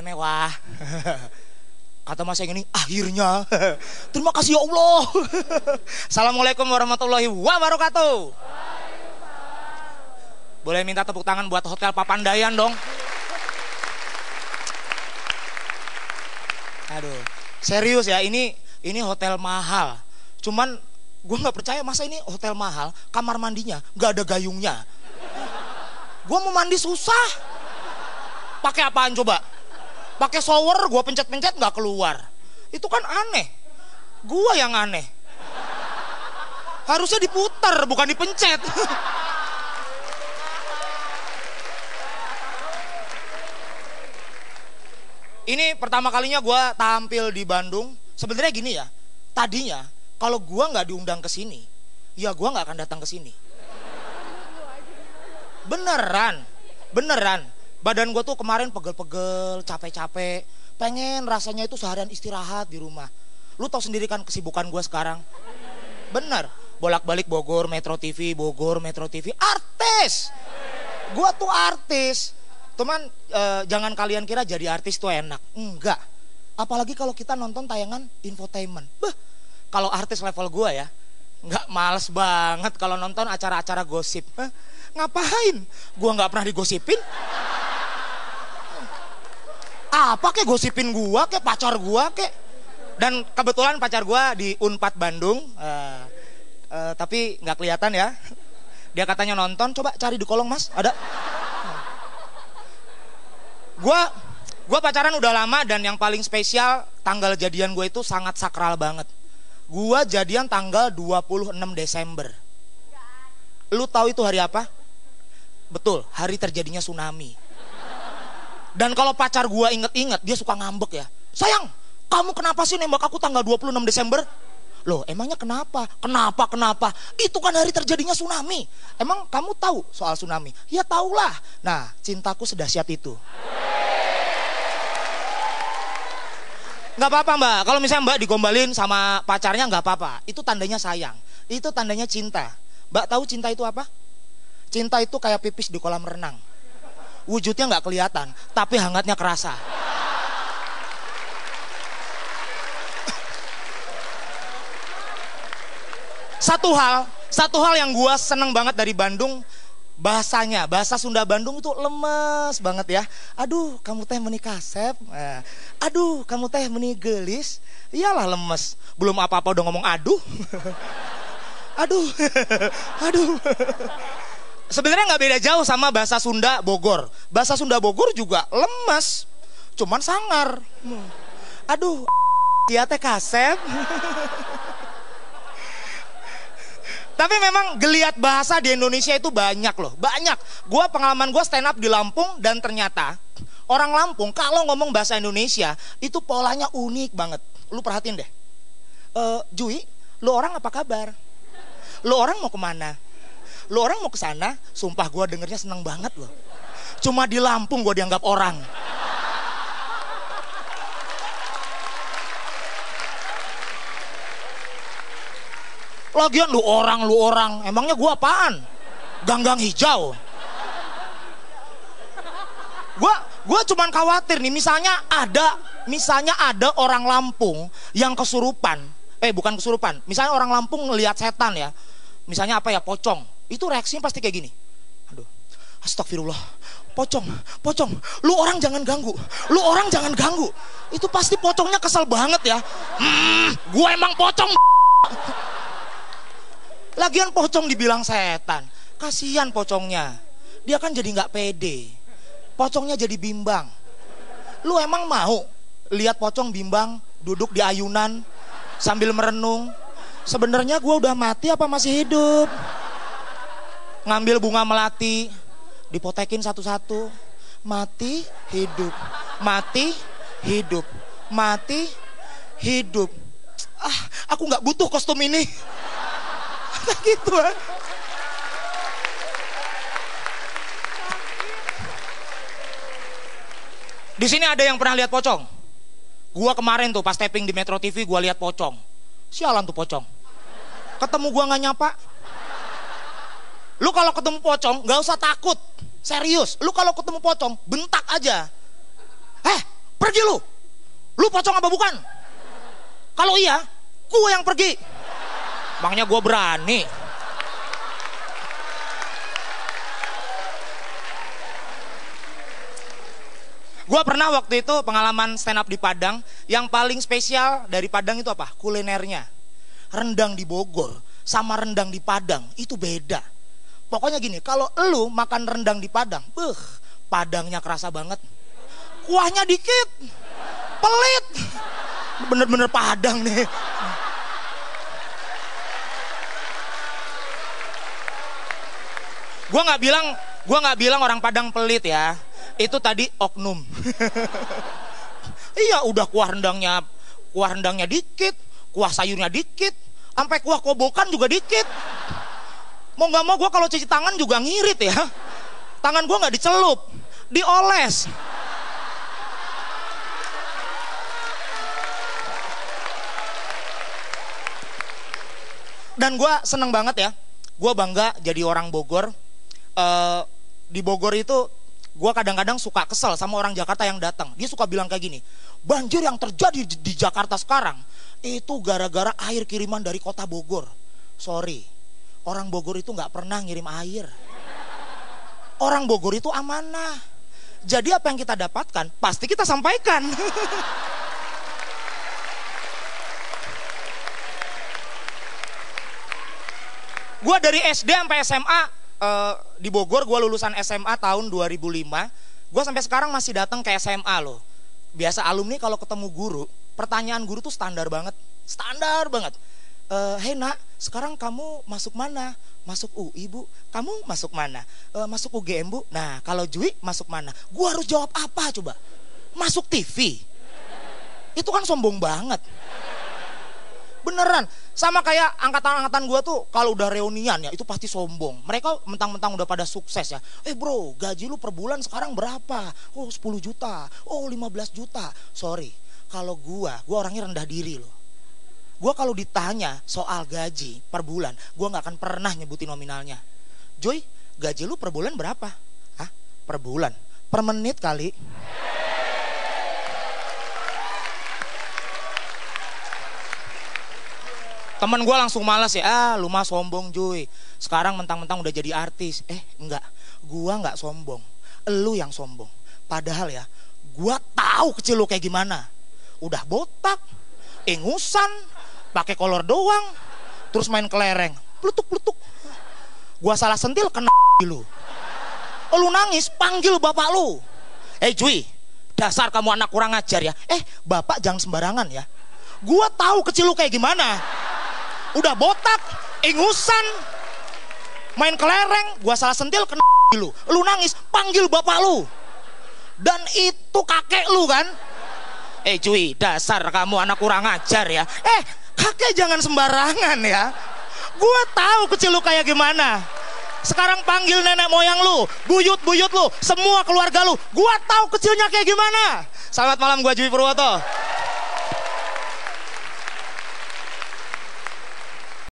Hotel mewah. Kata mas yang ini, akhirnya. Terima kasih ya Allah. Assalamualaikum warahmatullahi wabarakatuh. Boleh minta tepuk tangan buat Hotel Papandayan dong. Aduh, serius ya ini ini hotel mahal. Cuman gue nggak percaya masa ini hotel mahal, kamar mandinya nggak ada gayungnya. Gue mau mandi susah. Pakai apaan coba? Pakai shower, gue pencet-pencet nggak keluar. Itu kan aneh. Gue yang aneh. Harusnya diputar, bukan dipencet. Ini pertama kalinya gue tampil di Bandung. Sebenarnya gini ya, tadinya kalau gue nggak diundang ke sini, ya gue nggak akan datang ke sini. Beneran, beneran. Badan gue tuh kemarin pegel-pegel, capek-capek. Pengen rasanya itu seharian istirahat di rumah. Lu tau sendiri kan kesibukan gue sekarang. Bener, bolak-balik Bogor, Metro TV, Bogor, Metro TV. Artis! Gue tuh artis. Cuman eh, jangan kalian kira jadi artis tuh enak. Enggak. Apalagi kalau kita nonton tayangan infotainment. Beh, kalau artis level gue ya, nggak males banget kalau nonton acara-acara gosip. Hah? Ngapain? Gue nggak pernah digosipin. Apa kek gosipin gua kek pacar gua kek. Dan kebetulan pacar gua di Unpad Bandung. Eh, eh, tapi nggak kelihatan ya. Dia katanya nonton, coba cari di kolong mas, ada. Gua gua pacaran udah lama dan yang paling spesial tanggal jadian gue itu sangat sakral banget. Gua jadian tanggal 26 Desember. Lu tahu itu hari apa? Betul, hari terjadinya tsunami. Dan kalau pacar gua inget-inget, dia suka ngambek ya. Sayang, kamu kenapa sih nembak aku tanggal 26 Desember? Loh, emangnya kenapa? Kenapa, kenapa? Itu kan hari terjadinya tsunami. Emang kamu tahu soal tsunami? Ya tahulah. Nah, cintaku sedahsyat itu. Nggak apa-apa mbak, kalau misalnya mbak digombalin sama pacarnya nggak apa-apa. Itu tandanya sayang, itu tandanya cinta. Mbak tahu cinta itu apa? Cinta itu kayak pipis di kolam renang. Wujudnya nggak kelihatan, tapi hangatnya kerasa. Satu hal, satu hal yang gua seneng banget dari Bandung, bahasanya, bahasa Sunda Bandung itu lemes banget ya. Aduh, kamu teh menikah sep. Eh, aduh, kamu teh menigelis. Iyalah lemes. Belum apa-apa udah ngomong aduh. aduh, aduh. Sebenarnya nggak beda jauh sama bahasa Sunda Bogor. Bahasa Sunda Bogor juga lemes, cuman sangar. Aduh, dia teh kasep. Tapi memang geliat bahasa di Indonesia itu banyak loh, banyak. Gua pengalaman gue stand up di Lampung dan ternyata orang Lampung kalau ngomong bahasa Indonesia itu polanya unik banget. Lu perhatiin deh. E, Jui, lu orang apa kabar? Lu orang mau ke mana? Lu orang mau ke sana? Sumpah gue dengernya seneng banget loh. Cuma di Lampung gue dianggap orang. Lagian lu orang, lu orang. Emangnya gua apaan? Ganggang hijau. Gua gua cuman khawatir nih misalnya ada misalnya ada orang Lampung yang kesurupan. Eh bukan kesurupan. Misalnya orang Lampung ngelihat setan ya. Misalnya apa ya pocong. Itu reaksinya pasti kayak gini. Aduh. Astagfirullah. Pocong, pocong. Lu orang jangan ganggu. Lu orang jangan ganggu. Itu pasti pocongnya kesel banget ya. Hmm, gua emang pocong. Lagian pocong dibilang setan. Kasihan pocongnya. Dia kan jadi nggak pede. Pocongnya jadi bimbang. Lu emang mau lihat pocong bimbang duduk di ayunan sambil merenung? Sebenarnya gue udah mati apa masih hidup? Ngambil bunga melati, dipotekin satu-satu. Mati, hidup. Mati, hidup. Mati, hidup. Ah, aku nggak butuh kostum ini gitu kan. Di sini ada yang pernah lihat pocong? Gua kemarin tuh pas tapping di Metro TV gua lihat pocong. Sialan tuh pocong. Ketemu gua nggak nyapa. Lu kalau ketemu pocong nggak usah takut. Serius, lu kalau ketemu pocong, bentak aja. Eh, pergi lu. Lu pocong apa bukan? Kalau iya, gue yang pergi. Makanya gue berani. Gue pernah waktu itu pengalaman stand up di Padang. Yang paling spesial dari Padang itu apa? Kulinernya. Rendang di Bogor sama rendang di Padang itu beda. Pokoknya gini, kalau lu makan rendang di Padang, beuh, Padangnya kerasa banget. Kuahnya dikit, pelit. Bener-bener Padang nih. Gua nggak bilang, gua nggak bilang orang Padang pelit ya itu tadi oknum. iya, udah kuah rendangnya, kuah rendangnya dikit, kuah sayurnya dikit, sampai kuah kobokan juga dikit. Mau nggak mau gue kalau cuci tangan juga ngirit ya. Tangan gue nggak dicelup, dioles. Dan gue seneng banget ya, gue bangga jadi orang Bogor. Uh, di Bogor itu Gua kadang-kadang suka kesel sama orang Jakarta yang datang. Dia suka bilang kayak gini, banjir yang terjadi di, di Jakarta sekarang itu gara-gara air kiriman dari kota Bogor. Sorry, orang Bogor itu nggak pernah ngirim air. Orang Bogor itu amanah. Jadi apa yang kita dapatkan pasti kita sampaikan. Gua dari SD sampai SMA uh, di Bogor gue lulusan SMA tahun 2005 gue sampai sekarang masih datang ke SMA loh biasa alumni kalau ketemu guru pertanyaan guru tuh standar banget standar banget uh, hei nak sekarang kamu masuk mana masuk UI bu kamu masuk mana uh, masuk UGM bu nah kalau Jui masuk mana gue harus jawab apa coba masuk TV itu kan sombong banget Beneran. Sama kayak angkatan-angkatan gue tuh kalau udah reunian ya itu pasti sombong. Mereka mentang-mentang udah pada sukses ya. Eh bro, gaji lu per bulan sekarang berapa? Oh 10 juta. Oh 15 juta. Sorry, kalau gue, gue orangnya rendah diri loh. Gue kalau ditanya soal gaji per bulan, gue gak akan pernah nyebutin nominalnya. Joy, gaji lu per bulan berapa? Hah? Per bulan? Per menit kali? Temen gue langsung malas ya, ah lu mah sombong cuy. Sekarang mentang-mentang udah jadi artis. Eh enggak, gue nggak sombong. Lu yang sombong. Padahal ya, gue tahu kecil lu kayak gimana. Udah botak, ingusan, pakai kolor doang, terus main kelereng, plutuk-plutuk. Gua salah sentil kena lu. Lu nangis, panggil bapak lu. Eh cuy, dasar kamu anak kurang ajar ya. Eh, bapak jangan sembarangan ya. Gua tahu kecil lu kayak gimana udah botak, ingusan, main kelereng, gua salah sentil kena lu. Lu nangis, panggil bapak lu. Dan itu kakek lu kan? Eh cuy, dasar kamu anak kurang ajar ya. Eh, kakek jangan sembarangan ya. Gua tahu kecil lu kayak gimana. Sekarang panggil nenek moyang lu, buyut-buyut lu, semua keluarga lu. Gua tahu kecilnya kayak gimana. Selamat malam gua Jui Purwoto.